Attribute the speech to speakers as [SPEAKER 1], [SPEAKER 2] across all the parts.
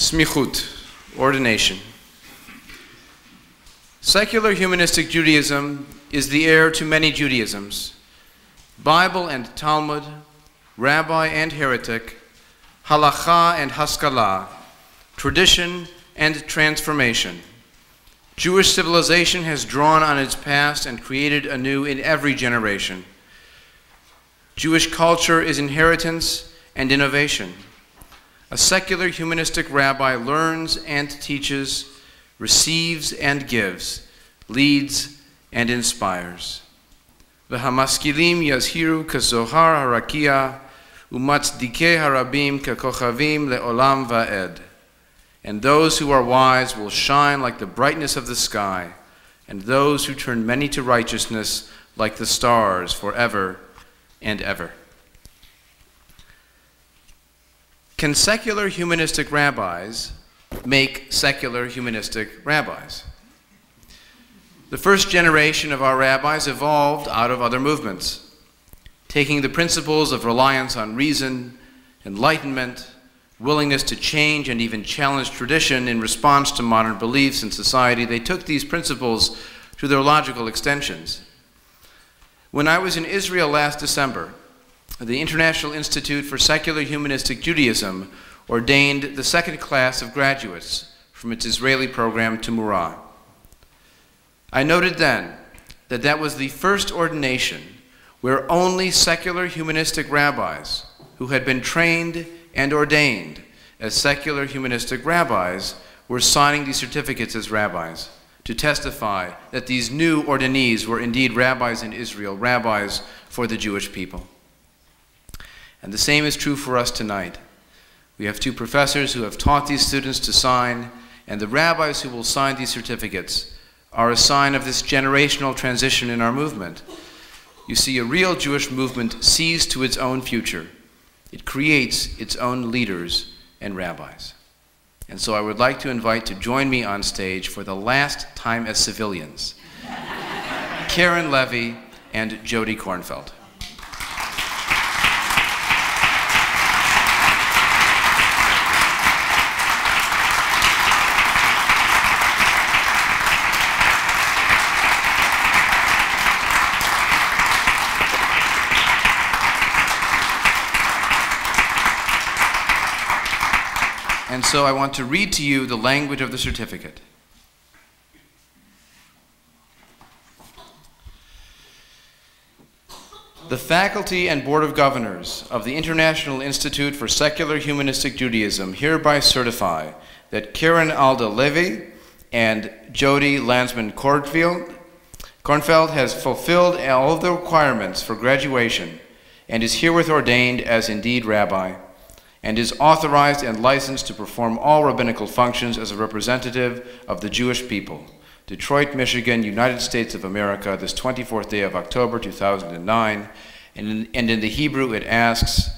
[SPEAKER 1] Smichut, ordination. Secular humanistic Judaism is the heir to many Judaisms Bible and Talmud, rabbi and heretic, halacha and haskalah, tradition and transformation. Jewish civilization has drawn on its past and created anew in every generation. Jewish culture is inheritance and innovation. A secular humanistic rabbi learns and teaches, receives and gives, leads and inspires. V'hamaskilim yazhiru kazohar harakia harabim kakochavim leolam va'ed. And those who are wise will shine like the brightness of the sky, and those who turn many to righteousness like the stars forever and ever. Can secular humanistic rabbis make secular humanistic rabbis? The first generation of our rabbis evolved out of other movements, taking the principles of reliance on reason, enlightenment, willingness to change and even challenge tradition in response to modern beliefs in society, they took these principles to their logical extensions. When I was in Israel last December, the International Institute for Secular Humanistic Judaism ordained the second class of graduates from its Israeli program Tmura. I noted then that that was the first ordination where only secular humanistic rabbis who had been trained and ordained as secular humanistic rabbis were signing these certificates as rabbis to testify that these new ordinees were indeed rabbis in Israel, rabbis for the Jewish people. And the same is true for us tonight. We have two professors who have taught these students to sign, and the rabbis who will sign these certificates are a sign of this generational transition in our movement. You see, a real Jewish movement sees to its own future. It creates its own leaders and rabbis. And so I would like to invite to join me on stage for the last time as civilians Karen Levy and Jodi Kornfeld. So I want to read to you the language of the certificate. The faculty and board of governors of the International Institute for Secular Humanistic Judaism hereby certify that Karen Alda Levy and Jodi Landsman Kornfeld, Kornfeld has fulfilled all of the requirements for graduation and is herewith ordained as indeed rabbi and is authorized and licensed to perform all rabbinical functions as a representative of the Jewish people. Detroit, Michigan, United States of America, this 24th day of October 2009. And in, and in the Hebrew it asks,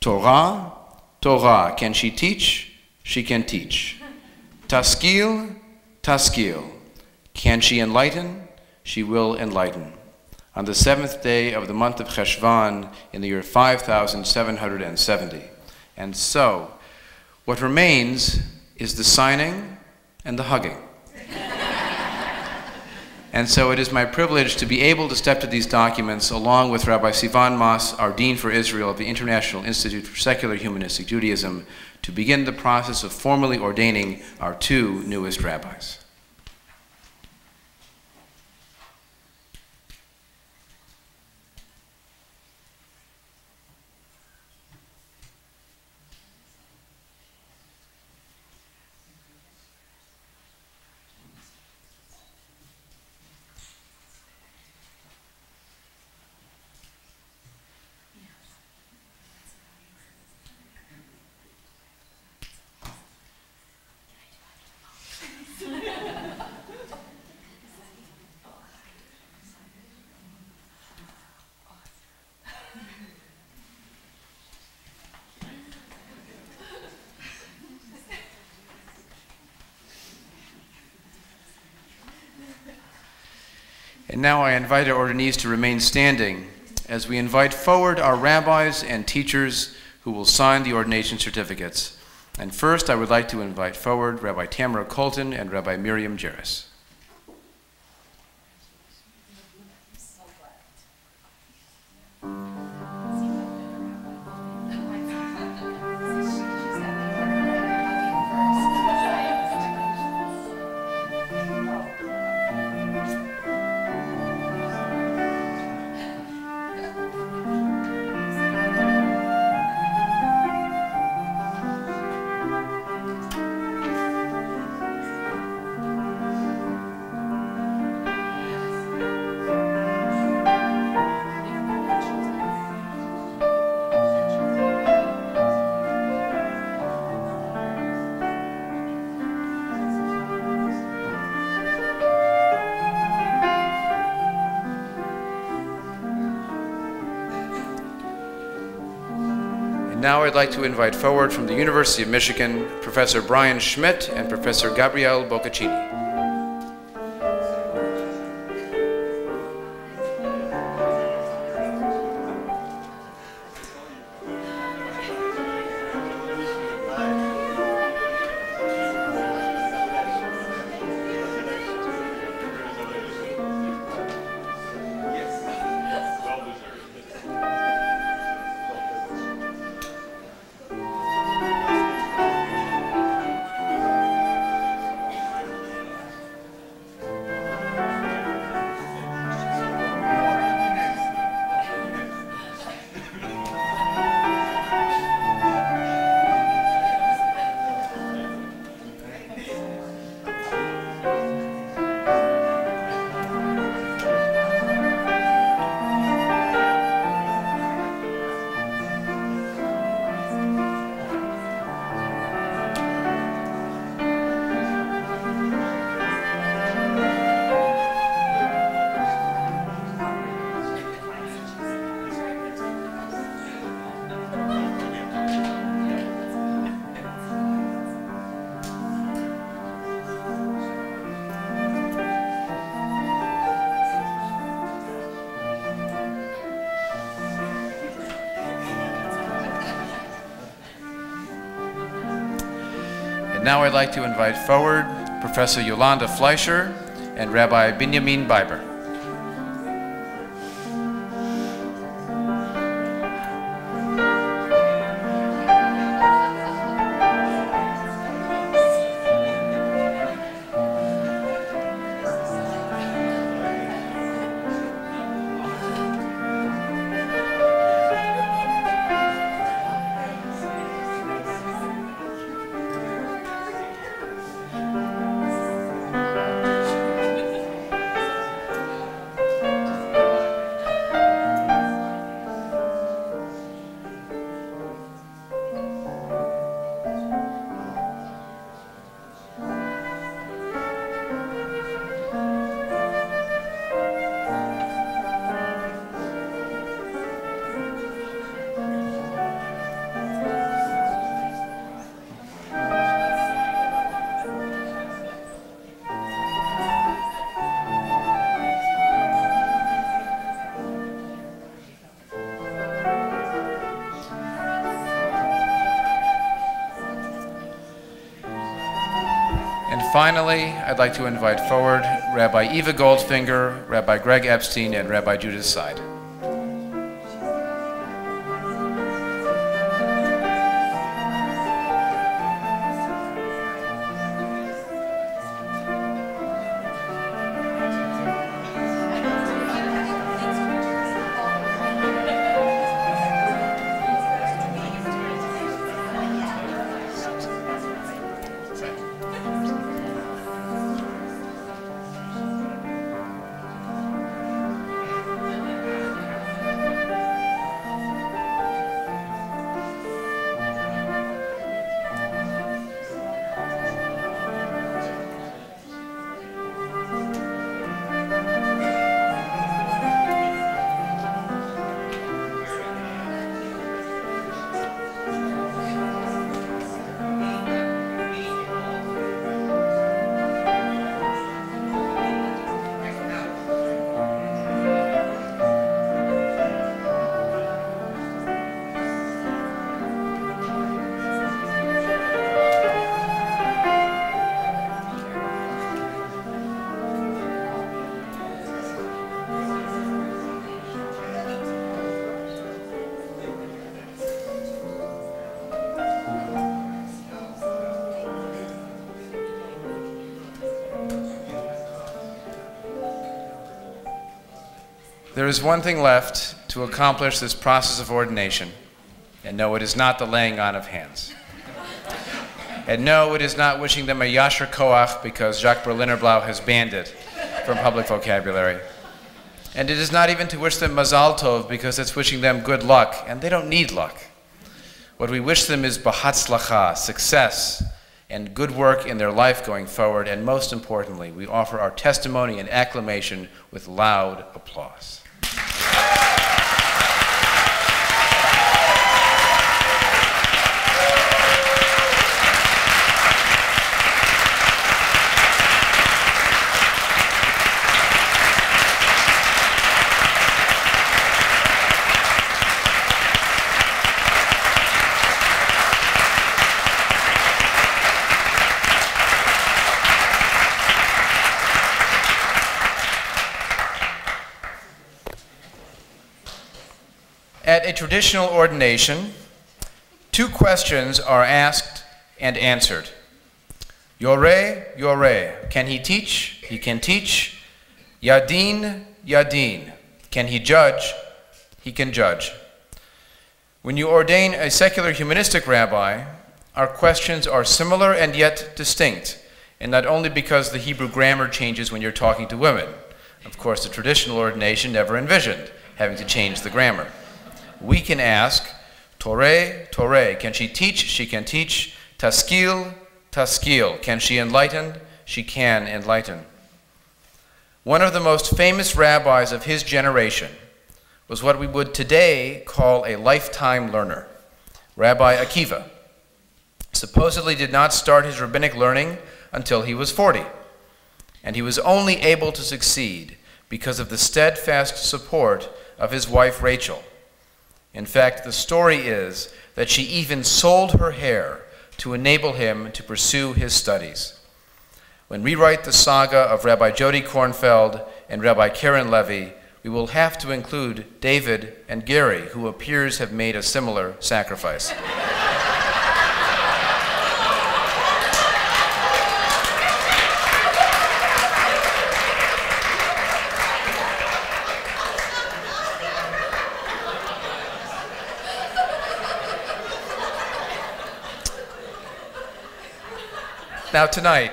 [SPEAKER 1] Torah, Torah, can she teach? She can teach. Taskil, Taskil, can she enlighten? She will enlighten on the seventh day of the month of Cheshvan in the year 5770. And so, what remains is the signing and the hugging. and so it is my privilege to be able to step to these documents along with Rabbi Sivan Maas, our Dean for Israel of the International Institute for Secular Humanistic Judaism, to begin the process of formally ordaining our two newest rabbis. And now I invite our ordinees to remain standing as we invite forward our rabbis and teachers who will sign the ordination certificates. And first, I would like to invite forward Rabbi Tamara Kolton and Rabbi Miriam Jerris. Now I'd like to invite forward from the University of Michigan Professor Brian Schmidt and Professor Gabriele Boccaccini. And now I'd like to invite forward Professor Yolanda Fleischer and Rabbi Binyamin Biber. Finally, I'd like to invite forward Rabbi Eva Goldfinger, Rabbi Greg Epstein, and Rabbi Judith Seid. There is one thing left to accomplish this process of ordination, and no, it is not the laying on of hands. And no, it is not wishing them a Yasher Koach because Jacques Berlinerblau has banned it from public vocabulary. And it is not even to wish them Mazal Tov because it's wishing them good luck, and they don't need luck. What we wish them is Bahatzlacha, success, and good work in their life going forward. And most importantly, we offer our testimony and acclamation with loud applause. At a traditional ordination, two questions are asked and answered. Yore, Yore, can he teach? He can teach. Yadin, Yadin, can he judge? He can judge. When you ordain a secular humanistic rabbi, our questions are similar and yet distinct, and not only because the Hebrew grammar changes when you're talking to women. Of course, the traditional ordination never envisioned having to change the grammar we can ask, Torah, Torah, can she teach? She can teach. Taskil, Taskil, can she enlighten? She can enlighten. One of the most famous rabbis of his generation was what we would today call a lifetime learner, Rabbi Akiva. Supposedly did not start his rabbinic learning until he was 40, and he was only able to succeed because of the steadfast support of his wife Rachel in fact, the story is that she even sold her hair to enable him to pursue his studies. When we write the saga of Rabbi Jodi Kornfeld and Rabbi Karen Levy, we will have to include David and Gary, who appears have made a similar sacrifice. Now, tonight,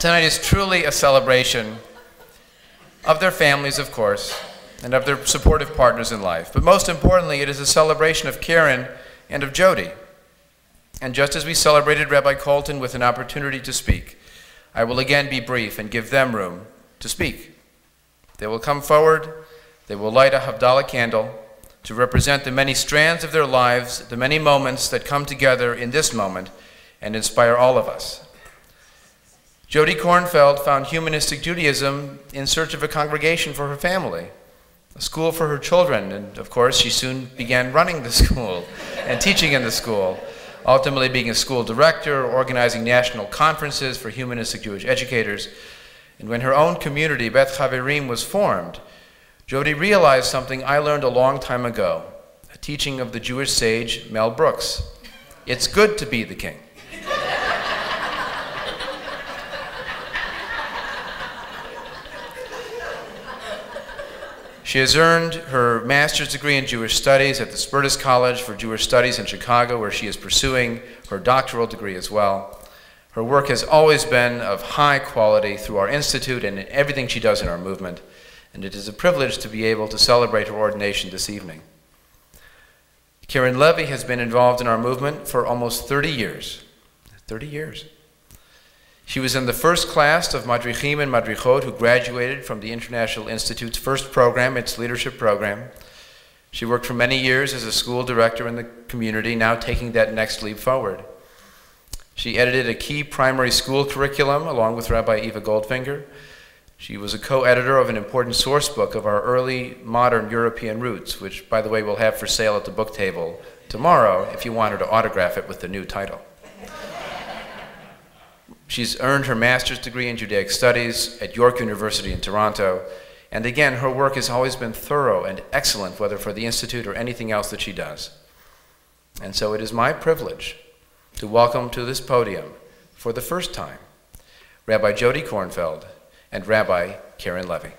[SPEAKER 1] tonight is truly a celebration of their families, of course, and of their supportive partners in life. But most importantly, it is a celebration of Karen and of Jodi. And just as we celebrated Rabbi Kolton with an opportunity to speak, I will again be brief and give them room to speak. They will come forward, they will light a Havdalah candle to represent the many strands of their lives, the many moments that come together in this moment and inspire all of us. Jodi Kornfeld found humanistic Judaism in search of a congregation for her family, a school for her children, and of course, she soon began running the school and teaching in the school, ultimately being a school director, organizing national conferences for humanistic Jewish educators. And when her own community, Beth Chaverim, was formed, Jodi realized something I learned a long time ago, a teaching of the Jewish sage Mel Brooks. It's good to be the king. She has earned her master's degree in Jewish studies at the Spertus College for Jewish Studies in Chicago, where she is pursuing her doctoral degree as well. Her work has always been of high quality through our institute and in everything she does in our movement, and it is a privilege to be able to celebrate her ordination this evening. Karen Levy has been involved in our movement for almost 30 years. 30 years. She was in the first class of Madrichim and Madrichot who graduated from the International Institute's first program, its leadership program. She worked for many years as a school director in the community, now taking that next leap forward. She edited a key primary school curriculum along with Rabbi Eva Goldfinger. She was a co-editor of an important source book of our early modern European roots, which, by the way, we'll have for sale at the book table tomorrow if you want her to autograph it with the new title. She's earned her master's degree in Judaic Studies at York University in Toronto. And again, her work has always been thorough and excellent, whether for the Institute or anything else that she does. And so it is my privilege to welcome to this podium, for the first time, Rabbi Jodi Kornfeld and Rabbi Karen Levy.